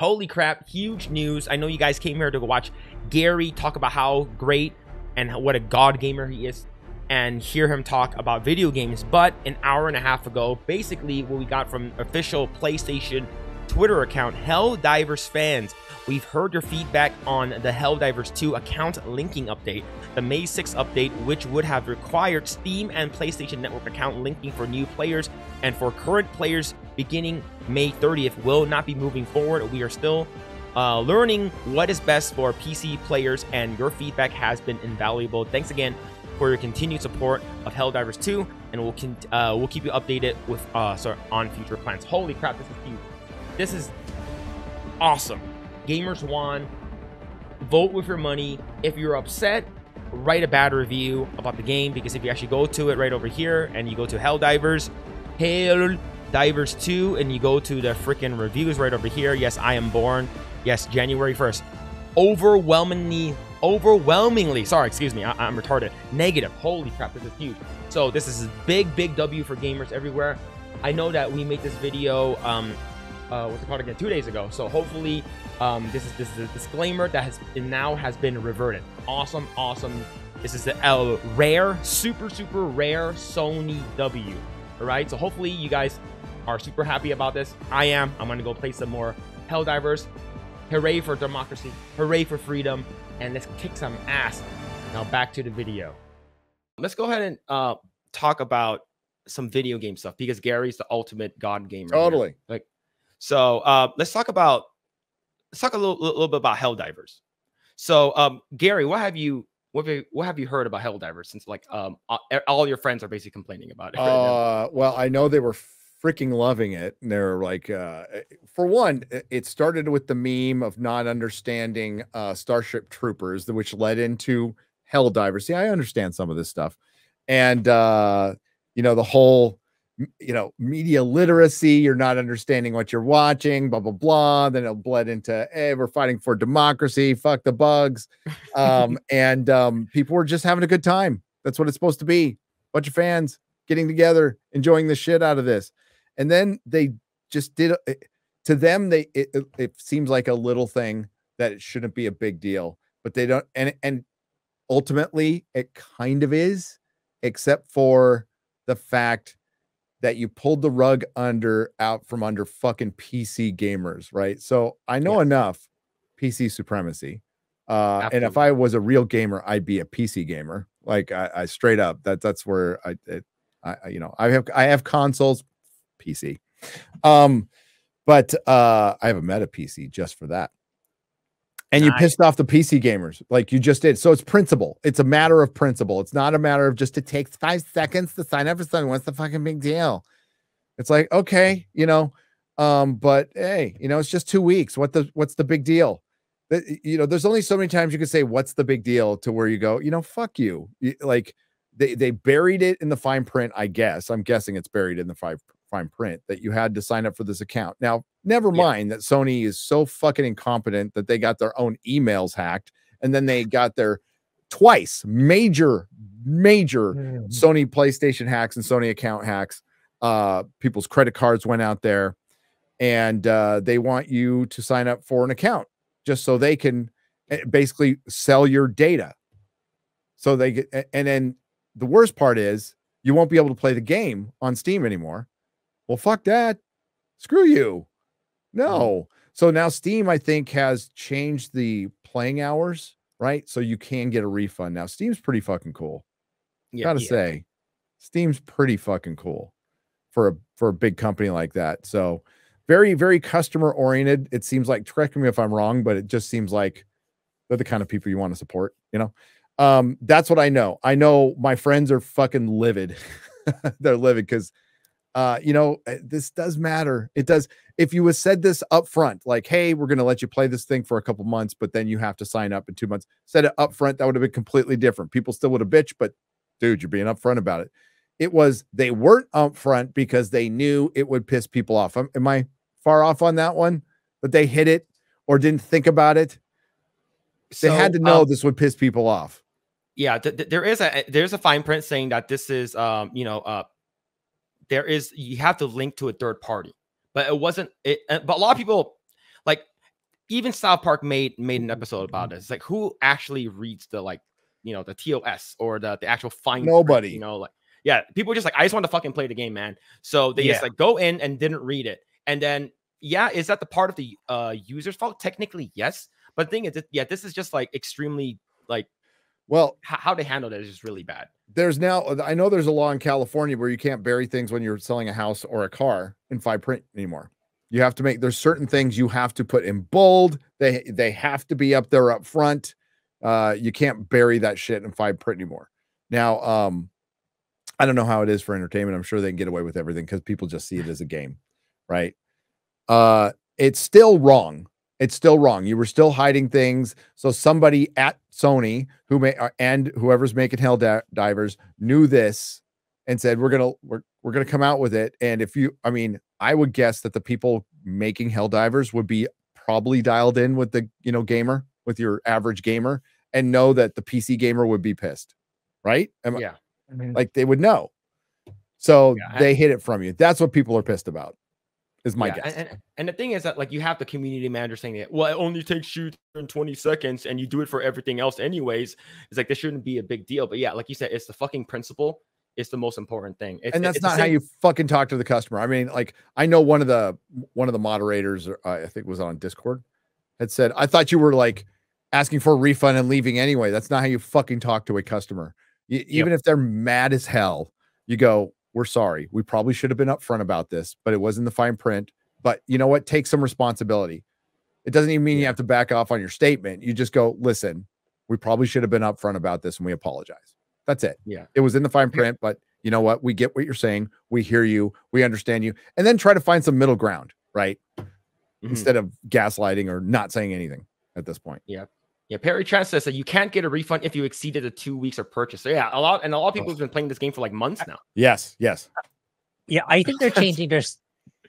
Holy crap, huge news. I know you guys came here to watch Gary talk about how great and what a god gamer he is and hear him talk about video games. But an hour and a half ago, basically what we got from official PlayStation Twitter account, Helldivers fans, we've heard your feedback on the Helldivers 2 account linking update, the May 6 update, which would have required Steam and PlayStation Network account linking for new players and for current players beginning May 30th will not be moving forward. We are still uh, learning what is best for PC players, and your feedback has been invaluable. Thanks again for your continued support of Helldivers 2, and we'll uh, we'll keep you updated with uh, sorry, on future plans. Holy crap, this is huge! This is awesome. Gamers won. Vote with your money. If you're upset, write a bad review about the game because if you actually go to it right over here and you go to Helldivers, Helldivers 2, and you go to the freaking reviews right over here. Yes, I am born. Yes, January 1st. Overwhelmingly, overwhelmingly, sorry, excuse me, I, am retarded. Negative. Holy crap, this is huge. So this is a big, big W for gamers everywhere. I know that we made this video, um, uh, what's it called again, two days ago. So hopefully, um, this is this is a disclaimer that has now has been reverted. Awesome, awesome. This is the L rare, super, super rare Sony W. All right. So hopefully you guys are super happy about this. I am. I'm gonna go play some more Helldivers. Hooray for democracy. Hooray for freedom. And let's kick some ass. Now back to the video. Let's go ahead and uh, talk about some video game stuff because Gary's the ultimate god gamer. Totally. Here. Like, so uh, let's talk about let's talk a little, little bit about Helldivers. So, um, Gary, what have you what have you, what have you heard about Helldivers since like um all your friends are basically complaining about it? Right uh, well, I know they were freaking loving it. And they're like, uh, eh, for one, it started with the meme of not understanding uh, Starship Troopers, which led into Helldivers. See, I understand some of this stuff, and uh, you know the whole, you know, media literacy. You're not understanding what you're watching. Blah blah blah. Then it'll bled into, hey, we're fighting for democracy. Fuck the bugs, um, and um, people were just having a good time. That's what it's supposed to be. Bunch of fans getting together, enjoying the shit out of this and then they just did it, to them they it, it seems like a little thing that it shouldn't be a big deal but they don't and and ultimately it kind of is except for the fact that you pulled the rug under out from under fucking PC gamers, right? So I know yes. enough PC supremacy. Uh, and if I was a real gamer, I'd be a PC gamer. Like I, I straight up that that's where I, it, I, you know, I have I have consoles, PC. Um, but uh, I have a Meta PC just for that. And nice. you pissed off the PC gamers like you just did. So it's principle. It's a matter of principle. It's not a matter of just it takes five seconds to sign up for something. What's the fucking big deal? It's like, okay, you know, um, but hey, you know, it's just two weeks. What the what's the big deal? You know, there's only so many times you can say what's the big deal to where you go, you know, fuck you. Like they they buried it in the fine print, I guess. I'm guessing it's buried in the fine fine print that you had to sign up for this account. Now, never yeah. mind that Sony is so fucking incompetent that they got their own emails hacked and then they got their twice major major mm. Sony PlayStation hacks and Sony account hacks. Uh people's credit cards went out there and uh they want you to sign up for an account just so they can eh, basically sell your data. So they get and then the worst part is you won't be able to play the game on Steam anymore well, fuck that. Screw you. Mm-hmm. No. So now Steam, I think, has changed the playing hours, right? So you can get a refund. Now, Steam's pretty fucking cool. Yeah, Gotta yeah. say, Steam's pretty fucking cool for a for a big company like that. So very, very customer oriented. It seems like, correct me if I'm wrong, but it just seems like they're the kind of people you want to support, you know? Um, that's what I know. I know my friends are fucking livid. they're livid because uh, you know, eh, this does matter. It does. If you had said this up front, like, hey, we're going to let you play this thing for a couple months, but then you have to sign up in two months, said it up front, that would have been completely different. People still would have bitched, but dude, you're being upfront about it. It was they weren't upfront because they knew it would piss people off. Am, am I far off on that one? That they hit it or didn't think about it? They so, had to know um, this would piss people off. Yeah, th- th- there is a there's a fine print saying that this is um, you know, uh there is you have to link to a third party but it wasn't it but a lot of people like even South Park made made an episode about this. It's like who actually reads the like you know the TOS or the the actual fine. print, Nobody. you know, like yeah, people just like I just want to fucking play the game, man. So they just like go in and didn't read it, and then yeah, is that the part of the uh user's fault? Technically, yes. But the thing is, that, yeah, this is just like extremely like Well, h- how they handled it is just really bad. there's now I know there's a law in California where you can't bury things when you're selling a house or a car in fine print anymore. You have to make there's certain things you have to put in bold. They they have to be up there up front. Uh you can't bury that shit in fine print anymore. Now um I don't know how it is for entertainment. I'm sure they can get away with everything because people just see it as a game, right? Uh it's still wrong. It's still wrong. You were still hiding things. So somebody at Sony who may uh, and whoever's making Hell Di- Divers knew this and said we're gonna we're we're gonna come out with it. And if you, I mean, I would guess that the people making Helldivers would be probably dialed in with the you know gamer with your average gamer and know that the PC gamer would be pissed, right? Am I- Yeah. like they would know. So Yeah, they hid it from you. That's what people are pissed about. Is my Yeah, guess. And, and, the thing is that like you have the community manager saying that well it only takes you 20 seconds and you do it for everything else anyways. It's like this shouldn't be a big deal. But yeah, like you said, it's the fucking principle. It's the most important thing. It's, and that's it's not how you fucking talk to the customer. I mean, like I know one of the one of the moderators, uh, I think was on Discord, had said, "I thought you were like asking for a refund and leaving anyway. That's not how you fucking talk to a customer. Y- even if they're mad as hell, you go, "We're sorry. We probably should have been upfront about this, but it was in the fine print. But you know what? Take some responsibility. It doesn't even mean you have to back off on your statement. You just go, listen, we probably should have been upfront about this, and we apologize. That's it. Yeah. It was in the fine print, but you know what? We get what you're saying. We hear you. We understand you. And then try to find some middle ground, right? Mhm. Instead of gaslighting or not saying anything at this point. Yeah, Perry Chan says that you can't get a refund if you exceeded the two weeks of purchase. So yeah, a lot and a lot of people have been playing this game for like months now. Yes, yes. Yeah, I think they're changing their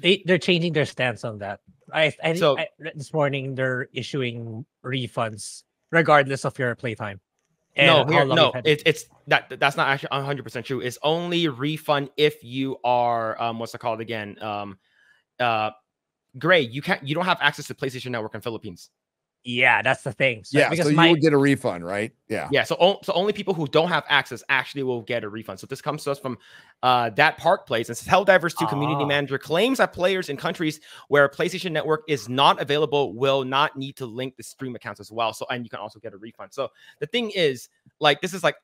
they they're changing their stance on that. I I, think So- I this morning they're issuing refunds regardless of your playtime. and no, how here, no, you've it's it's that that's not actually 100 percent true. It's only refund if you are um what's it called again um uh Grae. You can't you don't have access to PlayStation Network in Philippines. Yeah, that's the thing. So, yeah. because So you my would get a refund, right? Yeah. Yeah, so on- so only people who don't have access actually will get a refund. So this comes to us from uh, that Park Place. And says Helldivers 2 community Ah. manager claims that players in countries where PlayStation Network is not available will not need to link the Steam accounts as well. So and you can also get a refund. So the thing is, like, this is like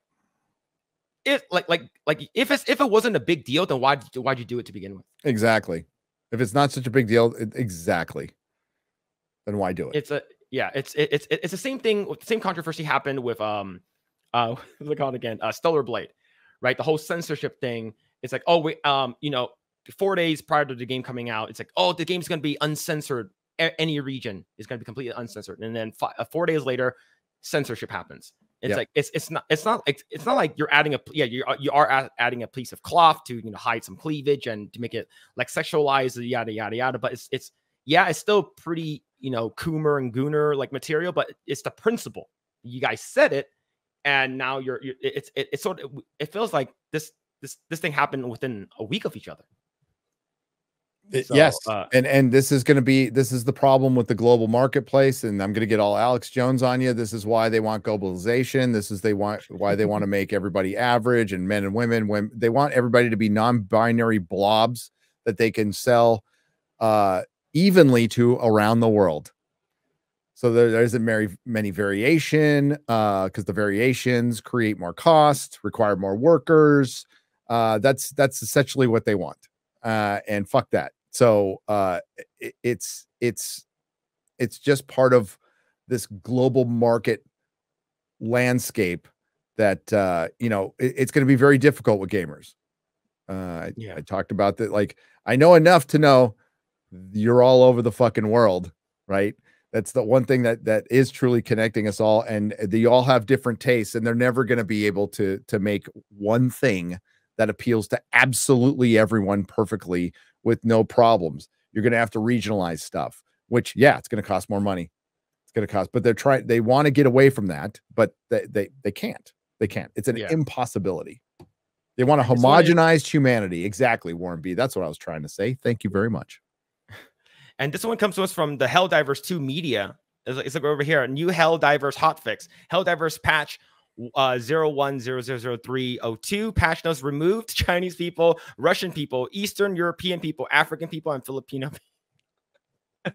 if like like like if it's if it wasn't a big deal, then why why'd you do it to begin with? Exactly. If it's not such a big deal, it- exactly. Then why do it? It's a yeah, it's it, it's it's the same thing. The same controversy happened with um uh what's it called again? Uh Stellar Blade, right? The whole censorship thing. It's like, oh wait, um, you know, four days prior to the game coming out, it's like, oh, the game's gonna be uncensored. A- any region is gonna be completely uncensored, and then fi- uh, four days later, censorship happens. It's Yep. like it's it's not it's not like it's not like you're adding a yeah you are you are adding a piece of cloth to you know hide some cleavage and to make it like sexualized yada yada yada but it's it's yeah it's still pretty you know Coomer and Gooner like material but it's the principle you guys said it and now you're, you're it's it, it's sort of it feels like this this this thing happened within a week of each other So, yes, uh, and and this is going to be this is the problem with the global marketplace, and I'm going to get all Alex Jones on you. This is why they want globalization. This is they want why they want to make everybody average and men and women when they want everybody to be non-binary blobs that they can sell uh, evenly to around the world. So there, there isn't very many variation because the variations create more cost, require more workers. Uh, that's that's essentially what they want uh, and fuck that. So uh, it, it's it's it's just part of this global market landscape that uh, you know it- it's going to be very difficult with gamers. Uh, I- Yeah. I talked about that. Like I know enough to know you're all over the fucking world, right? That's the one thing that that is truly connecting us all, and they all have different tastes, and they're never going to be able to to make one thing that appeals to absolutely everyone perfectly with no problems. You're going to have to regionalize stuff, which yeah, it's going to cost more money. It's going to cost, but they're trying. They want to get away from that, but they they they can't. They can't. It's an Yeah. impossibility. They want to homogenize humanity. Exactly, Warren B. That's what I was trying to say. Thank you very much. And this one comes to us from the Helldivers 2 Media. It's like, it's like over here. A new Helldivers hotfix. Helldivers patch uh 01000302 patch notes removed Chinese people, Russian people, Eastern European people, African people, and Filipino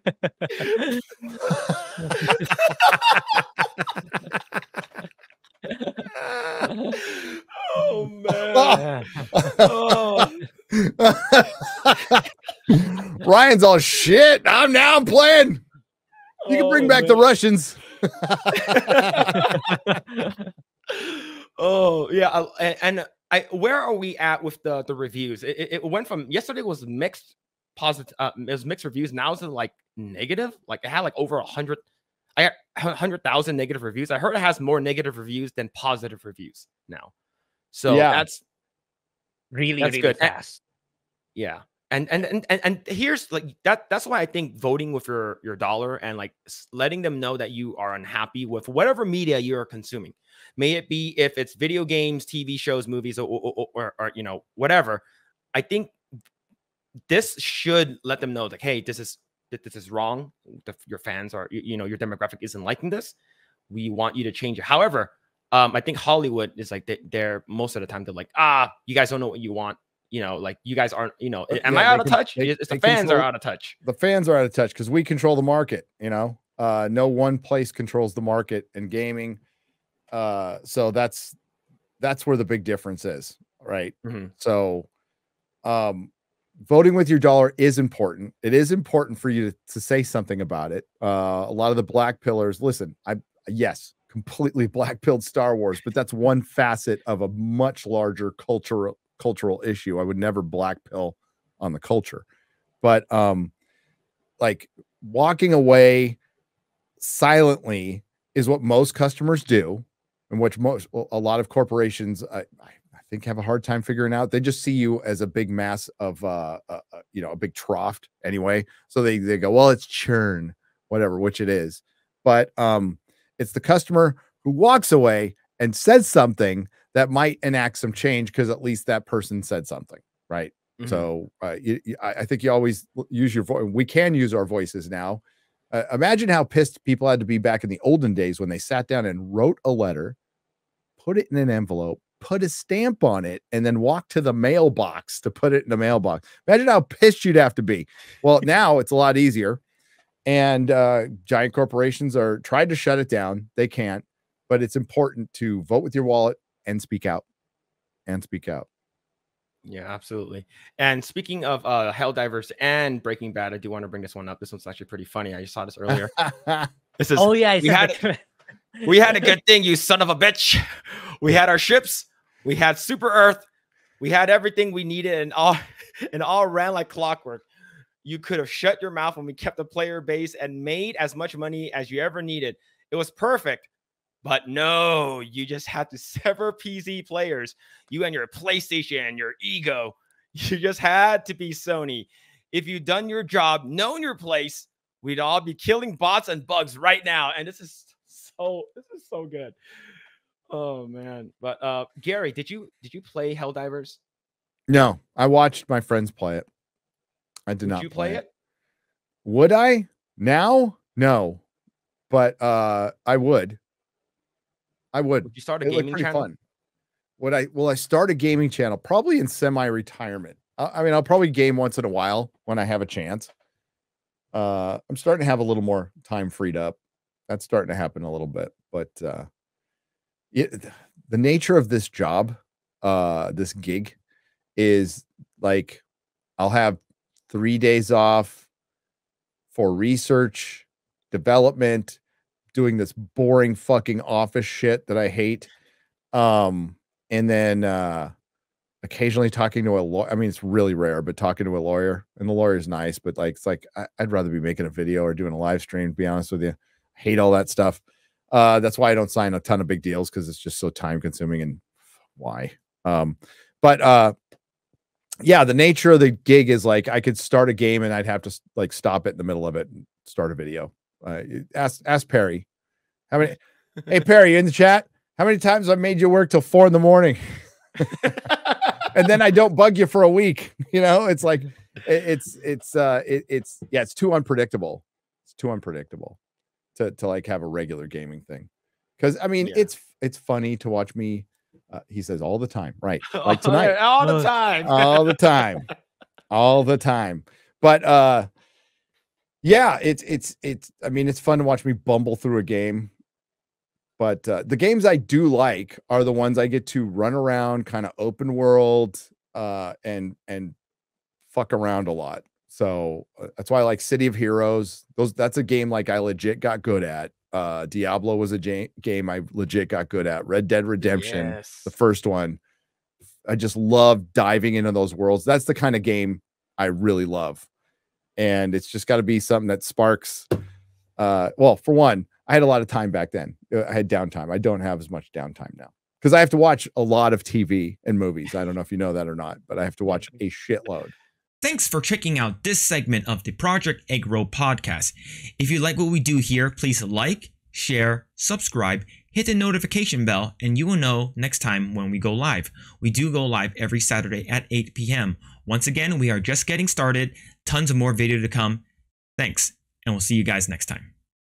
oh man. Oh. Ryan's all shit. I'm now I'm playing. You can bring Oh, back the. Russians. oh yeah, and, and I where are we at with the the reviews? It, it- went from yesterday was mixed positive, uh, it was mixed reviews. Now it's like negative. Like it had like over a hundred, I got hundred thousand negative reviews. I heard it has more negative reviews than positive reviews now. So Yeah. that's really, That's really good. And- fast. yeah and and and and, and here's like that that's why i think voting with your your dollar and like letting them know that you are unhappy with whatever media you're consuming may it be if it's video games tv shows movies or or, or, or you know whatever i think this should let them know like hey this is that this is wrong the, your fans are you, you know your demographic isn't liking this we want you to change it however um i think hollywood is like they, they're most of the time they're like ah you guys don't know what you want you know, like you guys aren't, you know, am yeah, I out of can- touch? they- it's the fans are out of touch. The fans are out of touch because we control the market, you know. Uh no one place controls the market in gaming. Uh so that's that's where the big difference is, right? Mhm. So um voting with your dollar is important. It is important for you to, to say something about it. Uh a lot of the black pillars, listen, I yes, completely black pilled Star Wars, but that's one facet of a much larger cultural cultural issue. I would never black pill on the culture. But um like walking away silently is what most customers do and which most a lot of corporations I, I think have a hard time figuring out. They just see you as a big mass of uh, uh uh, you know a big trough anyway. So they they go, well, it's churn, whatever, which it is. But um it's the customer who walks away and says something that might enact some change because at least that person said something, right? Mhm. So uh, you, you- I, I think you always use your voice. We can use our voices now. Uh, imagine how pissed people had to be back in the olden days when they sat down and wrote a letter, put it in an envelope, put a stamp on it, and then walked to the mailbox to put it in the mailbox. Imagine how pissed you'd have to be. Well, now it's a lot easier. And uh, giant corporations are tried to shut it down. They can't, but it's important to vote with your wallet and speak out. And speak out. Yeah, absolutely. And speaking of uh Helldivers and Breaking Bad, I do want to bring this one up. This one's actually pretty funny. I just saw this earlier. This is Oh yeah, we had the- we had a good thing, you son of a bitch. We had our ships, we had Super Earth, we had everything we needed, and all and all ran like clockwork. You could have shut your mouth when we kept the player base and made as much money as you ever needed. It was perfect. But no, you just had to sever PC players. You and your PlayStation, and your ego. You just had to be Sony. If you'd done your job, known your place, we'd all be killing bots and bugs right now. And this is so this is so good. Oh man. But uh Gary, did you did you play Helldivers? no, I watched my friends play it. I did Did not you play it? Would I now? No, but uh, I would. I would. Would you start a It gaming channel? fun. Would I? Will I start a gaming channel? Probably in semi-retirement. I, I mean, I'll probably game once in a while when I have a chance. Uh, I'm starting to have a little more time freed up. That's starting to happen a little bit, but uh, it, the nature of this job, uh, this gig, is like I'll have three days off for research, development, doing this boring fucking office shit that I hate. Um, and then uh occasionally talking to a lawyer. I mean, it's really rare, but talking to a lawyer, and the lawyer's nice, but like it's like I, I'd rather be making a video or doing a live stream, to be honest with you. I hate all that stuff. Uh, that's why I don't sign a ton of big deals because it's just so time consuming and why. Um, but uh yeah, the nature of the gig is like I could start a game and I'd have to like stop it in the middle of it and start a video. Uh, ask ask Perry. How many? hey Perry, you in the chat? How many times I made you work till four in the morning, and then I don't bug you for a week? You know, it's like It- it's it's uh it, it's yeah it's too unpredictable it's too unpredictable to to like have a regular gaming thing because i mean Yeah. it's it's funny to watch me uh, he says all the time right like tonight. All the time. all the time. All the time. But uh yeah it's it's it's i mean it's fun to watch me bumble through a game. But uh, the games i do like are the ones i get to run around kind of open world uh and and fuck around a lot. So uh, that's why i like city of heroes. Those that's a game like i legit got good at uh diablo was a ja- game i legit got good at red dead redemption Yes. the first one. I just love diving into those worlds. That's the kind of game I really love. And it's just got to be something that sparks uh well, for one, I had a lot of time back then. Uh, I had downtime. I don't have as much downtime now because I have to watch a lot of TV and movies. I don't know if you know that or not, but I have to watch a shitload. Thanks for checking out this segment of the Project Egg Roll podcast. If you like what we do here, please like, share, subscribe, hit the notification bell, and you will know next time when we go live. We do go live every Saturday at 8 p.m. Once again, we are just getting started. Tons of more video to come. Thanks, and we'll see you guys next time.